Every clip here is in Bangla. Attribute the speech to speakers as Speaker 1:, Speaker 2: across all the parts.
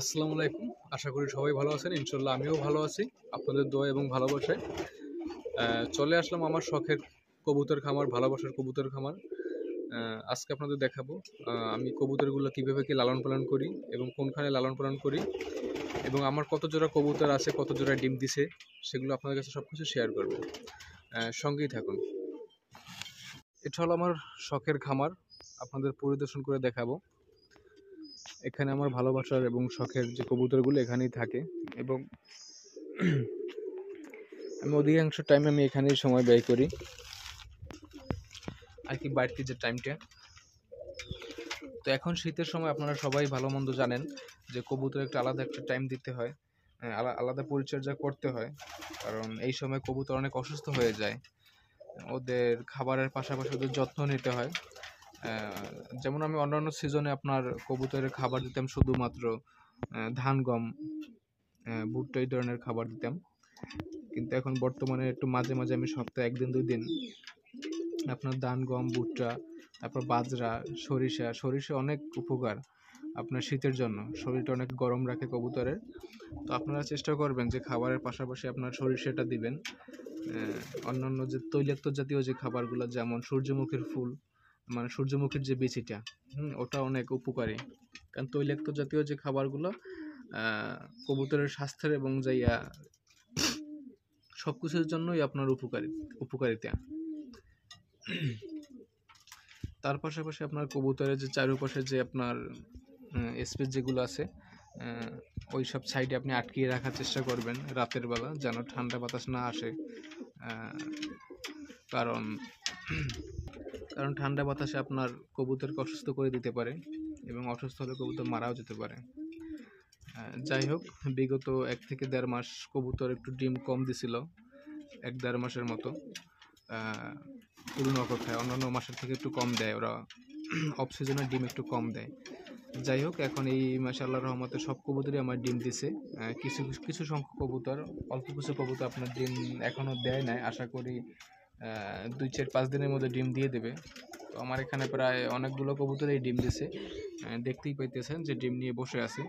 Speaker 1: আসসালামু আলাইকুম। আশা করি সবাই ভালো আছেন। ইনশাল্লাহ আমিও ভালো আছি, আপনাদের দোয়া এবং ভালোবাসায়। চলে আসলাম আমার শখের কবুতর খামার, ভালোবাসার কবুতর খামার। আজকে আপনাদের দেখাবো আমি কবুতরগুলো কীভাবে কি লালন পালন করি এবং কোনখানে লালন পালন করি এবং আমার কত জোড়া কবুতর আছে, কত জোড়া ডিম দিছে, সেগুলো আপনাদের কাছে সব কিছু শেয়ার করব সঙ্গেই থাকুন। এটা হলো আমার শখের খামার, আপনাদের পরিদর্শন করে দেখাবো। এখানে আমার ভালোবাসার এবং শখের যে কবুতরগুলো এখানেই থাকে এবং আমি অধিকাংশ টাইম আমি এখানেই সময় ব্যয় করি। আর কি বাড়তি যে টাইমটা তো এখন শীতের সময় আপনারা সবাই ভালো মন্দ জানেন যে কবুতর একটা আলাদা একটা টাইম দিতে হয় আলা- আলাদা পরিচর্যা করতে হয়। কারণ এই সময় কবুতর অনেক অসুস্থ হয়ে যায়। ওদের খাবারের পাশাপাশি ওদের যত্ন নিতে হয়। যেমন আমি অন্যান্য সিজনে আপনার কবুতরের খাবার দিতাম শুধুমাত্র ধান, গম ভুট্টা এই ধরনের খাবার দিতাম। কিন্তু এখন বর্তমানে একটু মাঝে মাঝে আমি সপ্তাহে একদিন, দুই দিন আপনার ধান, গম, ভুট্টা, তারপর বাজরা, সরিষা সরিষা অনেক উপকার আপনার শীতের জন্য। শরীরটা অনেক গরম রাখে কবুতরের। তো আপনারা চেষ্টা করবেন যে খাবারের পাশাপাশি আপনার সরিষাটা দিবেন। অন্যান্য যে তৈলাক্ত জাতীয় যে খাবারগুলো, যেমন সূর্যমুখীর ফুল মানে সূর্যমুখীর যে বিচিটা হুম, ওটা অনেক উপকারী। কারণ তৈলাক্ত জাতীয় যে খাবারগুলো কবুতরের স্বাস্থ্যের এবং যাইয়া সব কিছুর জন্যই আপনার উপকারী, উপকারিতা। তার পাশাপাশি আপনার কবুতরের যে চারপাশে যে আপনার স্পেস যেগুলো আছে ওই সব সাইডে আপনি আটকিয়ে রাখার চেষ্টা করবেন রাতের বেলা, যেন ঠান্ডা বাতাস না আসে। কারণ কারণ ঠান্ডা বাতাসে আপনার কবুতরকে অসুস্থ করে দিতে পারে এবং অসুস্থ হলে কবুতর মারাও যেতে পারে। যাই হোক, বিগত এক থেকে দেড় মাস কবুতর একটু ডিম কম দিছিল, এক দেড় মাসের মতো। তুলনা অপেক্ষায়, অন্যান্য মাসের থেকে একটু কম দেয় ওরা। অফ সিজনে ডিম একটু কম দেয়। যাই হোক, এখন এই মাসে আল্লাহ রহমতে সব কবুতরই আমার ডিম দিছে। কিছু কিছু সংখ্যক কবুতর, অল্প কিছু কবুতর আপনার ডিম এখনও দেয় নাই। আশা করি দুই চার পাঁচ দিনের মধ্যে ডিম দিয়ে দেবে। তো আমার এখানে প্রায় অনেকগুলো কবুতরই ডিম দিছে। দেখতেই পাইতেছেন যে ডিম নিয়ে বসে আছে।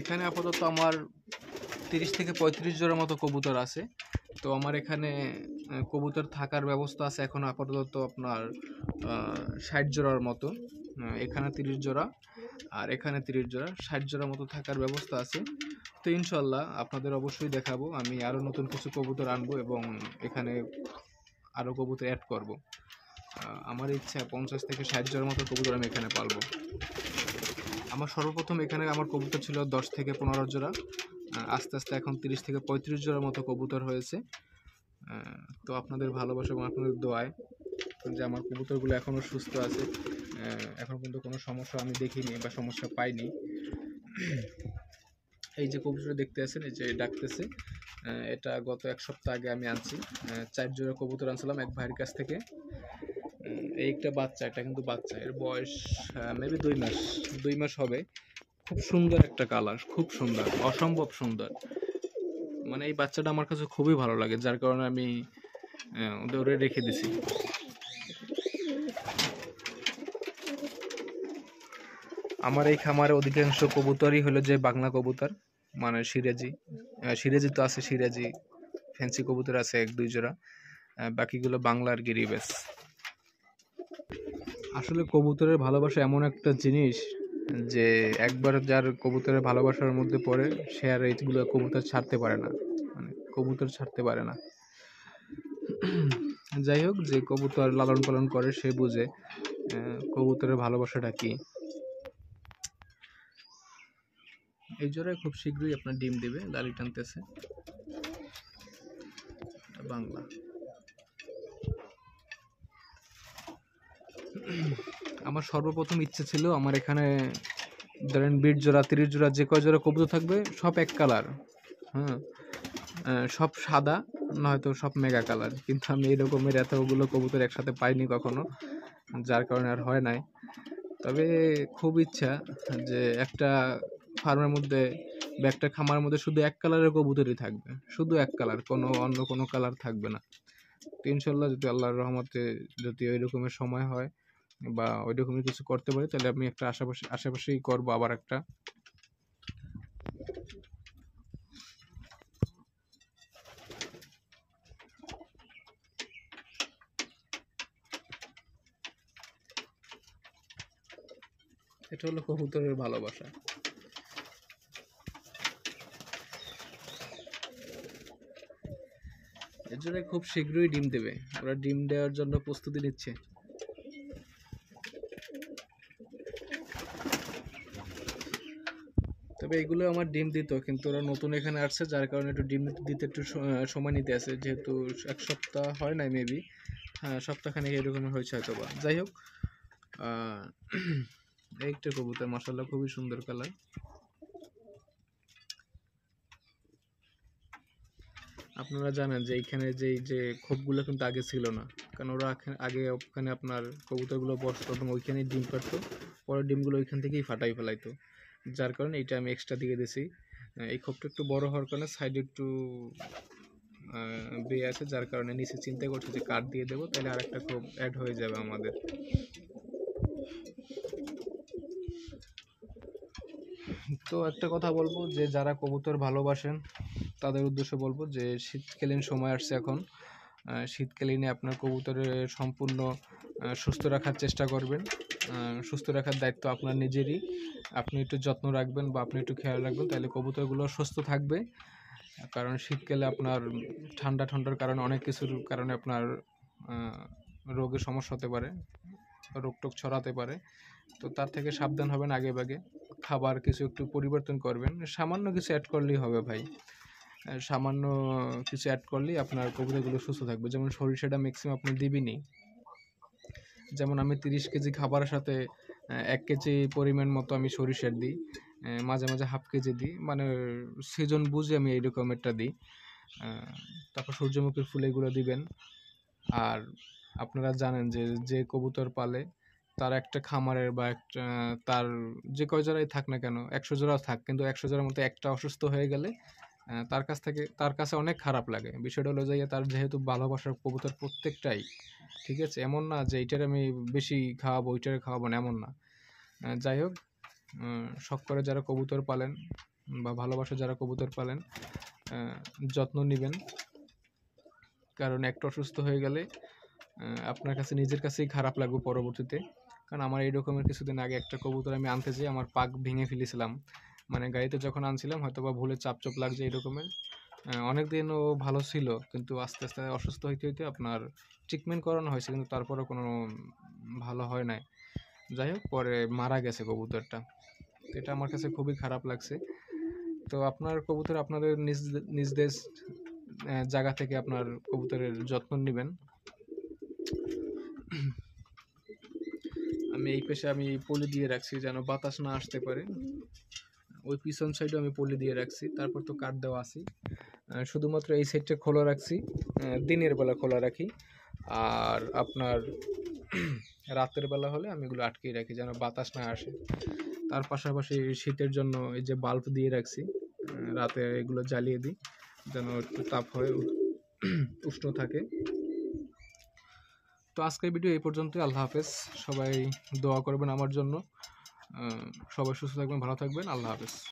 Speaker 1: এখানে আপাতত আমার তিরিশ থেকে পঁয়ত্রিশ জোড়ার মতো কবুতর আছে। তো আমার এখানে কবুতর থাকার ব্যবস্থা আছে এখন আপাতত আপনার ষাট জোড়ার মতো। এখানে তিরিশ জোড়া আর এখানে তিরিশ জোড়া। ষাট জোড়ার মতো থাকার ব্যবস্থা আছে। তো ইনশাল্লাহ আপনাদের অবশ্যই দেখাবো। আমি আরও নতুন কিছু কবুতর আনব এবং এখানে আরও কবুতর অ্যাড করব। আমার ইচ্ছা পঞ্চাশ থেকে ষাট জোড়ার মতো কবুতর আমি এখানে পালবো। আমার সর্বপ্রথম এখানে আমার কবুতর ছিল দশ থেকে পনেরো জোড়া। আস্তে আস্তে এখন তিরিশ থেকে পঁয়ত্রিশ জোড়ার মতো কবুতর হয়েছে। তো আপনাদের ভালোবাসা এবং আপনাদের দোয়ায় যে আমার কবুতরগুলো এখনও সুস্থ আছে। এখন পর্যন্ত কোনো সমস্যা আমি দেখিনি বা সমস্যা পাইনি। এই যে কবুতর দেখতে আছেন, এই যে ডাকতেছে এটা গত এক সপ্তাহ আগে আমি আনছি। চার জোড়া কবুতর আনছিলাম এক ভাইয়ের কাছ থেকে। এই একটা বাচ্চা, এটা কিন্তু বাচ্চা, এর বয়স মেবি দুই মাস দুই মাস হবে। খুব সুন্দর একটা কালার, খুব সুন্দর, অসম্ভব সুন্দর। মানে এই বাচ্চাটা আমার কাছে খুবই ভালো লাগে, যার কারণে আমি ওদের রেখে দিছি। আমার এই খামারে অধিকাংশ কবুতরই হলো যে বাংলা কবুতর। মানে সিরাজি সিরাজি তো আছে, সিরাজি, ফ্যান্সি কবুতর আছে এক, দুই জোড়া। বাকিগুলো বাংলার গিরিবেস। আসলে কবুতরের ভালোবাসা এমন একটা জিনিস যে একবার যার কবুতরের ভালোবাসার মধ্যে পড়ে, সে আর এইগুলো কবুতর ছাড়তে পারে না। মানে কবুতর ছাড়তে পারে না। যাই হোক, যে কবুতর লালন পালন করে, সে বুঝে কবুতরের ভালোবাসাটা কি। এই জোড়ায় খুব শীঘ্রই আপনার ডিম দিবে লালি টানতেছে। বাংলা। আমার সর্বপ্রথম ইচ্ছে ছিল, আমার এখানে ধরেন বিট জোড়া, তিরিশ জোড়া, যে কয় জোড়া কবুতর থাকবে, সব এক কালার। হ্যাঁ সব সাদা নয়তো সব মেগা কালার, কিন্তু আমি এরকমের এতগুলো কবুতর একসাথে পাইনি কখনো, যার কারণে আর হয় নাই। তবে খুব ইচ্ছা যে একটা ফার্মের মধ্যে বা একটা খামারের মধ্যে শুধু এক কালারের কবুতরই থাকবে। শুধু এক কালার, কোনো অন্য কোনো কালার থাকবে না। তো ইনশাল্লাহ যদি আল্লাহর রহমতে যদি ওই রকমের সময় হয় বা ওইরকমই কিছু করতে পারি, তাহলে আমি একটা আশেপাশে, আশেপাশেই করব আবার একটা। এটা হলো কবুতরের ভালোবাসা। এর জন্য খুব শীঘ্রই ডিম দেবে। ওরা ডিম দেওয়ার জন্য প্রস্তুতি নিচ্ছে। তবে এগুলো আমার ডিম দিত, কিন্তু ওরা নতুন এখানে আসছে, যার কারণে একটু ডিম দিতে একটু সময় নিতে আছে যেহেতু এক সপ্তাহ হয় নাই মেবি হ্যাঁ সপ্তাহখানেক এরকম হয়েছে হয়তো বা যাই হোক একটা কবুতর মাসাল্লাহ খুবই সুন্দর কালার আপনারা জানেন যে এইখানে যে যে খোপগুলো কিন্তু আগে ছিল না। কারণ ওরা আগে ওখানে আপনার কবুতরগুলো বসতো এবং ওইখানেই ডিম পারতো পরে ডিমগুলো ওইখান থেকেই ফাটাই ফেলাইতো। যার কারণে এটা আমি এক্সট্রা দিয়ে আহ, এই খোপটা একটু বড় হওয়ার কারণে সাইডে একটু বেয়ে আছে। যার কারণে নিচে চিন্তা করছি যে কাঠ দিয়ে দেবো তাহলে আরেকটা খোপ অ্যাড হয়ে যাবে আমাদের। তো একটা কথা বলব যে, যারা কবুতর ভালোবাসেন, তাদের উদ্দেশ্যে বলব যে, শীতকালীন সময় আসছে এখন। শীতকালীনে আপনার কবুতরের সম্পূর্ণ সুস্থ রাখার চেষ্টা করবেন। সুস্থ রাখার দায়িত্ব আপনার নিজেরই। আপনি একটু যত্ন রাখবেন বা আপনি একটু খেয়াল রাখবেন, তাহলে কবুতরগুলো সুস্থ থাকবে। কারণ শীতকালে আপনার ঠান্ডা, ঠান্ডার কারণে, অনেক কিছুর কারণে আপনার রোগের সমস্যা হতে পারে রোগ টোগ ছড়াতে পারে। তো তার থেকে সাবধান হবেন আগে ভাগে খাবার কিছু একটু পরিবর্তন করবেন। সামান্য কিছু অ্যাড করলেই হবে ভাই। সামান্য কিছু অ্যাড করলেই আপনার কবুতরগুলো সুস্থ থাকবে। যেমন সরিষাটা ম্যাক্সিমাম আপনি দিবেনই। যেমন আমি তিরিশ কেজি খাবারের সাথে এক কেজি পরিমাণ মতো আমি সরিষার দিই মাঝে মাঝে হাফ কেজি দিই। মানে সিজন বুঝে আমি এইরকম একটা দিই। তারপর সূর্যমুখীর ফুল এগুলো দিবেন। আর আপনারা জানেন যে যে কবুতর পালে তার একটা খামারের বা একটা, তার যে কয় জোড়াই থাক না কেন, একশো জোড়া থাক, কিন্তু একশো জোড়ার মধ্যে একটা অসুস্থ হয়ে গেলে তার কাছ থেকে, তার কাছে অনেক খারাপ লাগে। বিষয়টা হলো যে তার যেহেতু ভালোবাসার কবুতর প্রত্যেকটাই, ঠিক আছে? এমন না যে, এইটার আমি বেশি খাওয়াবো, ওইটার খাওয়াবো না, এমন না। যাই হোক শখ করে যারা কবুতর পালেন বা ভালোবাসা যারা কবুতর পালেন যত্ন নেবেন। কারণ একটা অসুস্থ হয়ে গেলে আপনার কাছে নিজের কাছেই খারাপ লাগবে পরবর্তীতে। কারণ আমার এই রকমের কিছুদিন আগে একটা কবুতর আমি আনতে যেয়ে আমার পাক ভেঙে ফেলেছিলাম। মানে গাড়িতে যখন আনছিলাম হয়তো বা ভুলে চাপ চোপ লাগছে এরকমের অনেক দিন ও ভালো ছিল, কিন্তু আস্তে আস্তে অসুস্থ হইতে হইতে আপনার ট্রিটমেন্ট করানো হয়েছে, কিন্তু তারপরেও কোনো ভালো হয় নাই। যাই হোক, পরে মারা গেছে কবুতরটা। এটা আমার কাছে খুবই খারাপ লাগছে। তো আপনার কবুতর আপনাদের নিজ নিজ দেশ জায়গা থেকে আপনার কবুতরের যত্ন নেবেন। আমি এই পেশে আমি পলি দিয়ে রাখছি যেন বাতাস না আসতে পারে। ওই পিছন সাইডে আমি পলি দিয়ে রাখছি, তারপর তো কাঠ দেওয়া আছে শুধুমাত্র এই সাইডটা খোলা রাখছি দিনের বেলা খোলা রাখি। আর আপনার রাতের বেলা হলে আমি এগুলো আটকিয়ে রাখি যেন বাতাস না আসে। তার পাশাপাশি শীতের জন্য এই যে বাল্ব দিয়ে রাখছি রাতে এগুলো জ্বালিয়ে দিই যেন একটু তাপ হয় উষ্ণ থাকে। তো আজকের ভিডিও এই পর্যন্তই। আল্লাহ হাফেজ। সবাই দোয়া করবেন আমার জন্য। সবাই সুস্থ থাকবেন, ভালো থাকবেন। আল্লাহ হাফেজ।